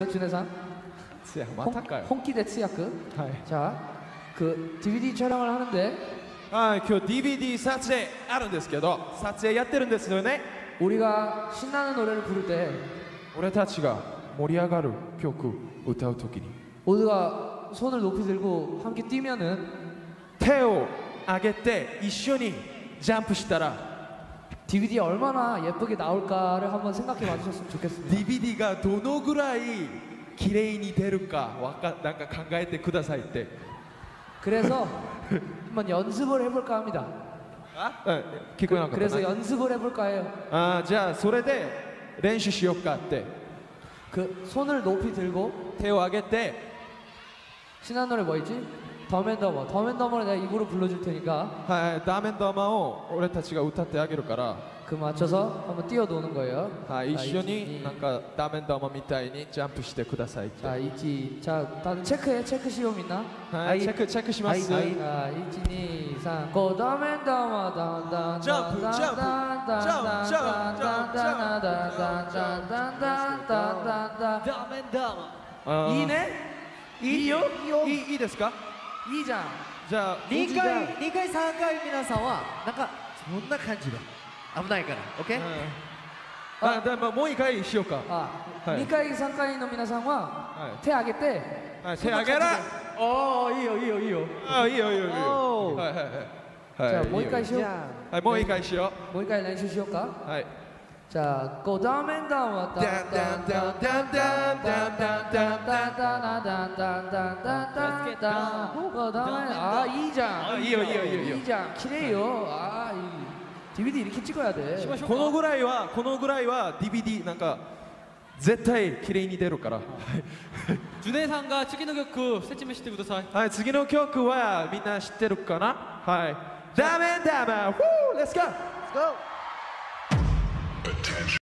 준혜상 つやまたかよ 홍기대 츠야크 はい 자, 그 DVD 촬영을 하는데 はい今日 DVD 撮影あるんですけど撮影やってるんですよね 우리가 신나는 노래를 부를 때 俺たちが盛り上がる曲歌う時に 모두가 손을 높이 들고 함께 뛰면은 手を上げて一緒にジャンプしたら DVD 얼마나 예쁘게 나올까를 한번 생각해 봐주셨으면 좋겠습니다. DVD がどのぐらい綺麗に出るかわかなんか考えてくださいって 그래서 한번 연습을 해볼까 합니다. あ、うん、聞こえなかった 그래서 な 연습을 해볼까 해요. あーじゃあそれで練習しようかって 그 손을 높이 들고 手を上げて 신나는 노래 뭐 있지? 더맨더머 더맨더머를 내가 입으로 불러줄 테니까 하 다멘더마오 오레 타치가 우타 때 하기로 가라 그 맞춰서 한번 뛰어노는 거예요 아 이슈니 아까 다멘더머 미타이니 점프 시대 쿠다사이 아 이치 자 다들 체크해 체크 시험 있나 아 체크 체크 시마스 아 이치니 고 다멘더머 다다 점프 점프 점프 점프 점프 점프 점프 いいねいいよいいですかいいじゃん。じゃあ2回2回3回皆さんはなんかそんな感じで危ないから。OK? うん。あ。でももう一回しようか。 아, はい。2回3回の皆さんはは手挙げてい、はい、手上げらおおいいよいいよいいよ。あいいよいいよいいよ。はいはいはい。じゃあはいもう一回しよう。はいもう一回しよもう一回練習しようかうはい 자, 고 더맨더 왔다. 아, 이장. 아, 이요, 이요, 이요, 이요. 이장. 키래요. 아, 이 DVD 이렇게 찍어야 돼. このぐらいはこのぐらいは DVD なんか絶対綺麗に出るからジュネさんが次の曲説明してくださいはい次の曲はみんな知ってるかなはいダメダメフーレッツゴー Let's go! Potential.